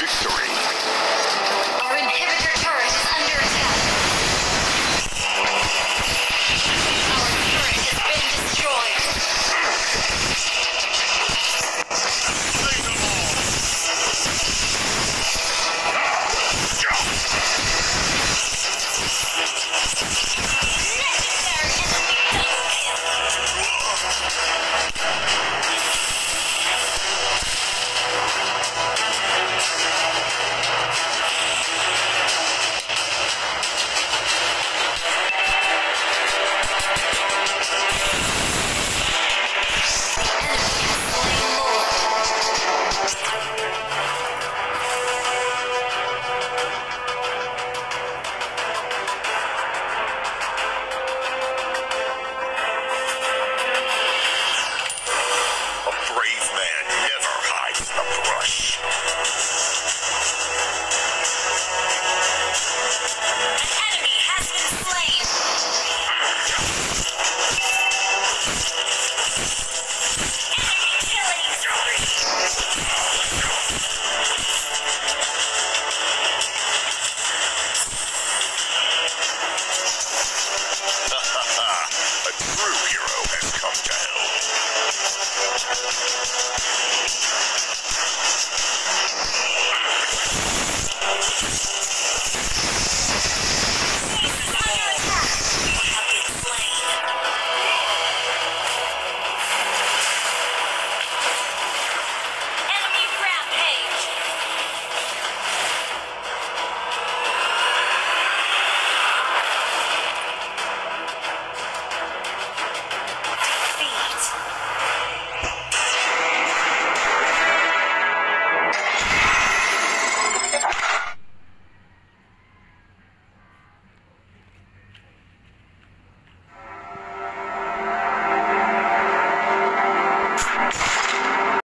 victory.